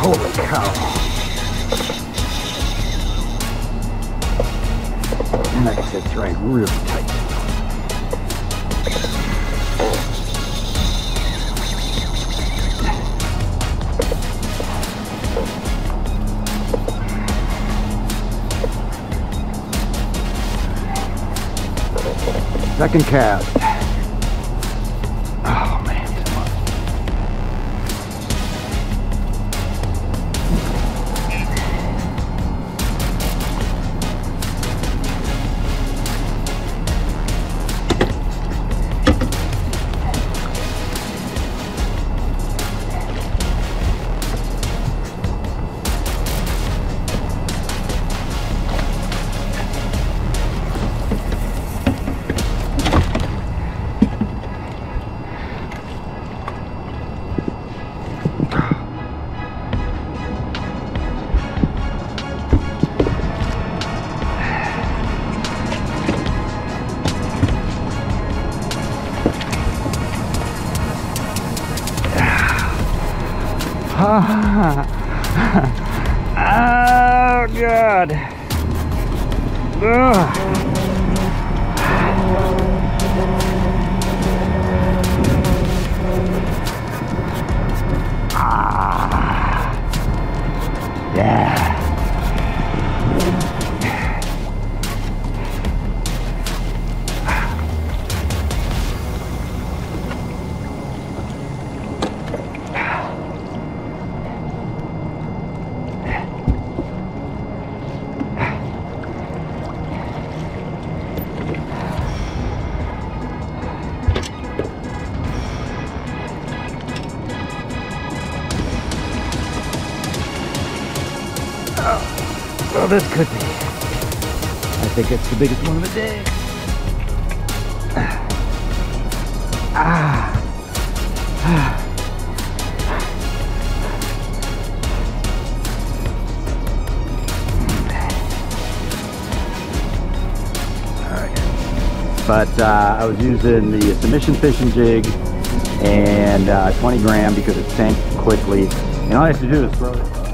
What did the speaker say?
Holy cow. And that right really tight. Second cast. Ah. oh god. Ugh. This could be. I think it's the biggest one of the day. Ah. But uh, I was using the submission fishing jig and uh, 20 gram because it sank quickly. And all I have to do is throw it.